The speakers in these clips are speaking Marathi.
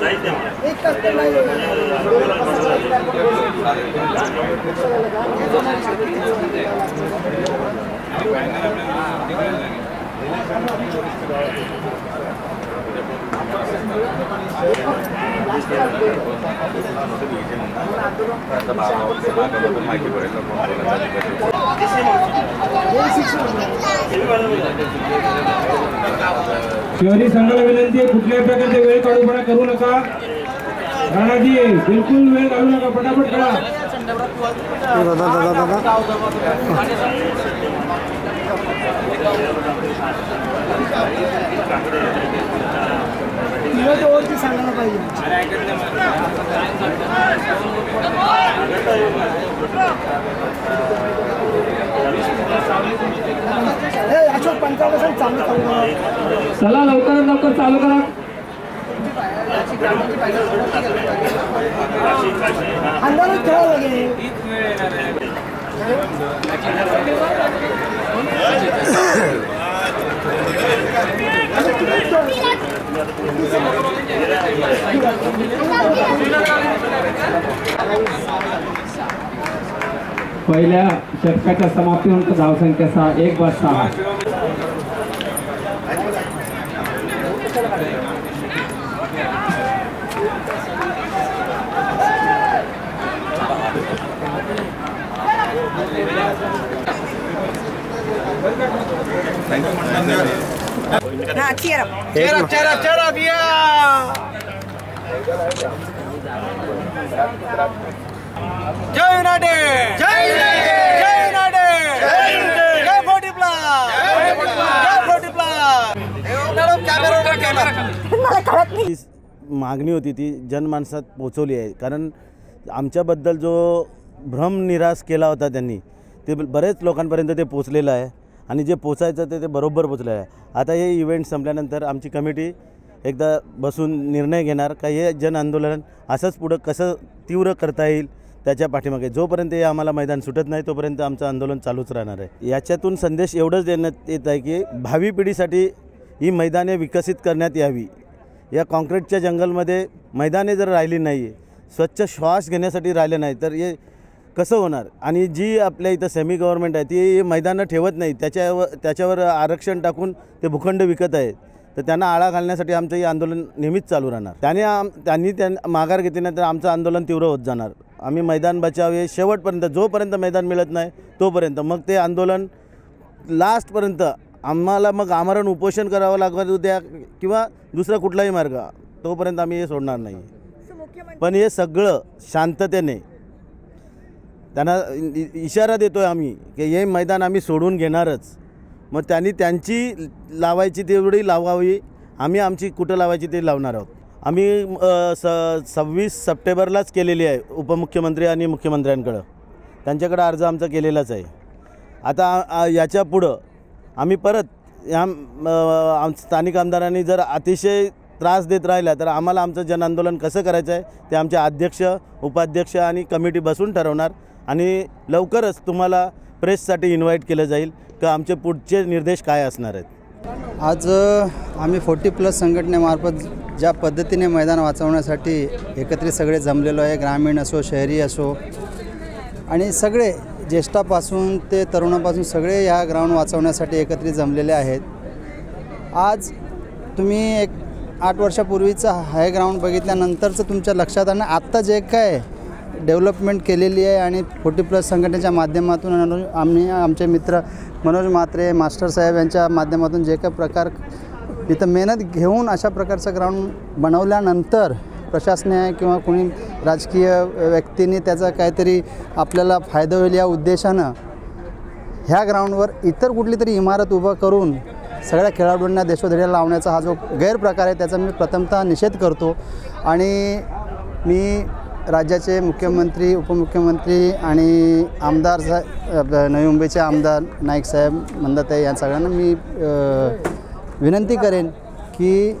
साहित्य शहरी संघाला विनंती आहे कुठल्याही प्रकारचे वेळ काढूपणा करू नका. राणाजी बिलकुल वेळ घालू नका पटापट करा सांगायला पाहिजे हे चालू चला लवकरात लवकर चालू करा अंधारात खेळावं लागेल पहिल्या षटकाच्या समाप्तीनंतर धावसंख्या सहा एक बाद सहा हाँ चेहरा. चेहरा भैया जय युनाइटेड जय युनाइटेड जय युनाइटेड जय फोर्टी प्लस. जय forty plus. Madam camera camera. मला कळत नाही. ती मागणी होती ती जनमानसात पोचवली आहे. कारण आमच्याबद्दल जो भ्रम निराश केला होता त्यांनी ते बरेच लोकांपर्यंत ते पोचलेलं आहे. आणि जे पोचायचं ते ते बरोबर पोचलं आहे आता हे इव्हेंट संपल्यानंतर आमची कमिटी एकदा बसून निर्णय घेणार का हे जन आंदोलन असंच पुढं कसं तीव्र करता येईल त्याच्या पाठीमागे. जोपर्यंत हे आम्हाला मैदान सुटत नाही तोपर्यंत आमचं आंदोलन चालूच राहणार आहे. याच्यातून संदेश एवढंच देण्यात येत आहे की भावी पिढीसाठी ही मैदाने विकसित करण्यात यावी. या कॉन्क्रीटच्या जंगलमध्ये मैदाने जर राहिली नाही स्वच्छ श्वास घेण्यासाठी राहिले नाही तर हे कसं होणार? आणि जी आपल्या इथं सेमी गव्हर्नमेंट आहे ती मैदानं ठेवत नाही. त्याच्यावर त्याच्यावर आरक्षण टाकून ते भूखंड विकत आहेत. तर त्यांना आळा घालण्यासाठी आमचं हे आंदोलन नेहमीच चालू राहणार. त्याने आम त्यांनी त्यां माघार घेतली नाही तर आमचं आंदोलन तीव्र होत जाणार. आम्ही मैदान बचाव हे शेवटपर्यंत जोपर्यंत मैदान मिळत नाही तोपर्यंत. मग ते आंदोलन लास्टपर्यंत आम्हाला मग आमरण उपोषण करावं लागत उद्या किंवा दुसरा कुठलाही मार्ग तोपर्यंत आम्ही हे सोडणार नाही. पण हे सगळं शांततेने त्यांना इशारा देतो आहे आम्ही की हे मैदान आम्ही सोडून घेणारच. मग त्यांनी त्यांची लावायची तेवढी लावावी आम्ही आमची कुठं लावायची ते लावणार आहोत. आम्ही स सव्वीस सप्टेंबरलाच केलेली आहे उपमुख्यमंत्री आणि मुख्यमंत्र्यांकडं. त्यांच्याकडं अर्ज आमचा केलेलाच आहे. आता याच्या पुढं आम्ही परत या आम स्थानिक आमदारांनी जर अतिशय त्रास देत राहिला तर आम्हाला आमचं जनआंदोलन कसं करायचं आहे ते आमचे अध्यक्ष उपाध्यक्ष आणि कमिटी बसून ठरवणार. आणि लवकरच तुम्हाला प्रेससाठी इन्व्हाइट केलं जाईल. का आमचे पुढचे निर्देश काय असणार आहेत? आज आम्ही फोर्टी प्लस संघटनेमार्फत ज्या पद्धतीने मैदान वाचवण्यासाठी एकत्रित सगळे जमलेलो आहे ग्रामीण असो शहरी असो आणि सगळे ज्येष्ठापासून ते तरुणापासून सगळे ह्या ग्राउंड वाचवण्यासाठी एकत्रित जमलेले आहेत. आज तुम्ही एक आठ वर्षापूर्वीचं हाय ग्राउंड बघितल्यानंतरचं तुमच्या लक्षात आणि आत्ता जे काय डेव्हलपमेंट केलेली आहे आणि फोर्टी प्लस संघटनेच्या माध्यमातून आम्ही आमचे मित्र मनोज म्हात्रे मास्टर साहेब यांच्या माध्यमातून जे काही प्रकार इथं मेहनत घेऊन अशा प्रकारचं ग्राउंड बनवल्यानंतर प्रशासने किंवा कोणी राजकीय व्यक्तींनी त्याचा काहीतरी आपल्याला फायदा होईल या उद्देशानं ह्या ग्राउंडवर इतर कुठली तरी इमारत उभं करून सगळ्या खेळाडूंना देशोधडीला लावण्याचा हा जो गैरप्रकार आहे त्याचा मी प्रथमतः निषेध करतो. आणि मी राज्याचे मुख्यमंत्री उपमुख्यमंत्री आणि आमदार सा नवी मुंबईचे आमदार नाईक साहेब मंदाताई या सगळ्यांना मी विनंती करेन की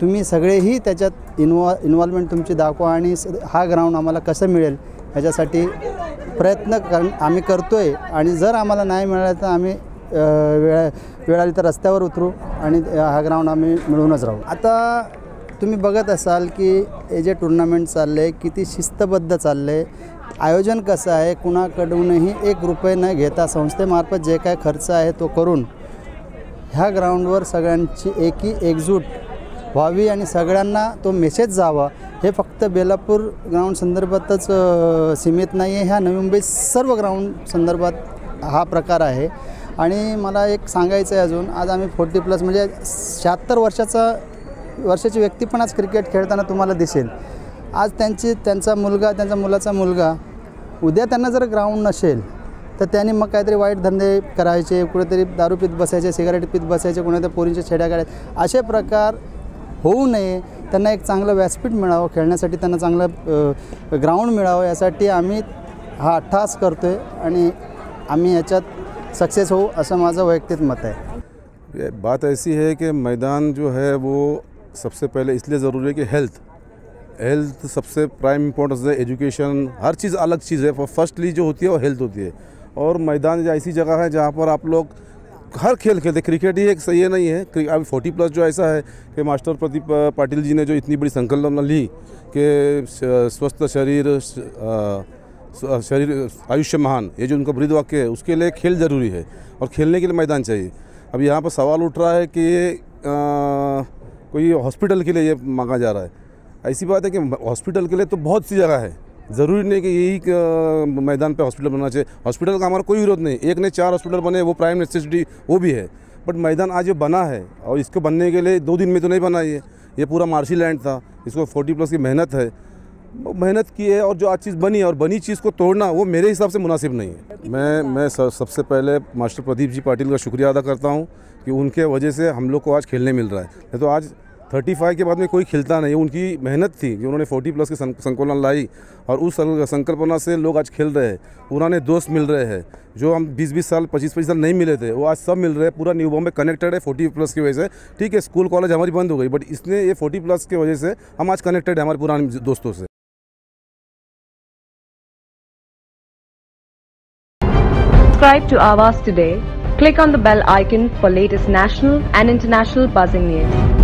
तुम्ही सगळेही त्याच्यात इन्वॉ इन्व्हॉल्वमेंट तुमची दाखवा आणि स- हा ग्राउंड आम्हाला कसं मिळेल ह्याच्यासाठी प्रयत्न कर आम्ही करतो आहे आणि जर आम्हाला नाही मिळालं तर आम्ही वेळ वेळ आली तर रस्त्यावर उतरू आणि हा ग्राउंड आम्ही मिळूनच राहू. आता तुम्ही बघत असाल की हे जे टुर्नामेंट चाललं आहे किती शिस्तबद्ध चाललं आहे आयोजन कसं आहे कुणाकडूनही एक रुपये न घेता संस्थेमार्फत जे काय खर्च आहे तो करून ह्या ग्राउंडवर सगळ्यांची एकी एकजूट व्हावी आणि सगळ्यांना तो मेसेज जावा हे फक्त बेलापूर ग्राउंड संदर्भातच सीमित नाही आहे ह्या नवी मुंबई सर्व ग्राउंड संदर्भात हा प्रकार आहे. आणि मला एक सांगायचं आहे अजून आज आम्ही फोर्टी प्लस म्हणजे शहात्तर वर्षाचा वर्षाची व्यक्ती पण आज क्रिकेट खेळताना तुम्हाला दिसेल. आज त्यांची त्यांचा मुलगा त्यांचा मुलाचा मुलगा उद्या त्यांना जर ग्राउंड नसेल तर त्यांनी मग काहीतरी वाईट धंदे करायचे कुठेतरी दारू पित बसायचे सिगारेट पित बसायचे कोणाच्या पोरींच्या छेड्या काढायचे. असे प्रकार होऊ नये. त्यांना एक चांगलं व्यासपीठ मिळावं खेळण्यासाठी त्यांना चांगलं ग्राउंड मिळावं यासाठी आम्ही हा अठ्ठास करतो आहे आणि आम्ही याच्यात सक्सेस होऊ असं माझं वैयक्तिक मत आहे. बात ऐसी है कि मैदान जो है वो सबसे पहले इसलिए ज़रूरी है कि हेल्थ हेल्थ सबसे प्राइम इम्पोर्टेंस है एजुकेशन हर चीज़ अलग चीज़ है। फर्स्टली जो होती है वो हेल्थ होती है। और मैदान ऐसी जगह है जहाँ पर आप लोग हर खेल खेलते क्रिकेट ही एक सही है नहीं है। अभी फोर्टी प्लस जो ऐसा है कि मास्टर प्रदीप पाटिल जी ने जो इतनी बड़ी संकल्पना ली कि स्वस्थ शरीर शरीर आयुष्य महान ये जो उनका ब्रीद वाक्य है उसके लिए खेल ज़रूरी है। और खेलने के लिए मैदान चाहिए। अब यहाँ पर सवाल उठ रहा है कि अ, कोई हॉस्पिटल के लिए ये मांगा जा रहा है। ऐसी बात है कि हॉस्पिटल के लिए तो बहुत सी जगह है। ज़रूरी नहीं कि यही मैदान पे हॉस्पिटल बनना चाहिए। हॉस्पिटल का हमारा कोई विरोध नहीं। एक ने चार हॉस्पिटल बने, वो प्राइम नेसेसिटी, वो भी है। बट मैदान आज जो बना है और इसको बनने के लिए दो दिन में तो नहीं बना ये। ये पूरा मार्शी लैंड था। इसको फोर्टी प्लस की मेहनत है। मेहनत की है और जो आज चीज़ बनी है और बनी चीज़ को तोड़ना, वो मेरे हिसाब से मुनासिब नहीं है। मैं मैं सबसे पहले मास्टर प्रदीप जी पाटिल का शुक्रिया अदा करता हूँ। कि उनके वजह से हम लोग को आज खेलने मिल रहा है। नहीं तो आज थर्टी फाइव के बाद में कोई खेलता नहीं। उनकी मेहनत थी कि उन्होंने फोर्टी प्लस की संकल्पना लाई और उस संकल्पना से लोग आज खेल रहे हैं। पुराने दोस्त मिल रहे हैं। जो हम बीस बीस साल पच्चीस पच्चीस साल नहीं मिले थे, वो आज सब मिल रहे हैं। पूरा न्यू बॉम्बे कनेक्टेड है फोर्टी प्लस की वजह से। ठीक है स्कूल कॉलेज हमारी बंद हो गई बट इसने ये फोर्टी प्लस की वजह से हम आज कनेक्टेड है हमारे पुराने दोस्तों से। Subscribe to Avas today. Click on the bell icon for latest national and international buzzing news.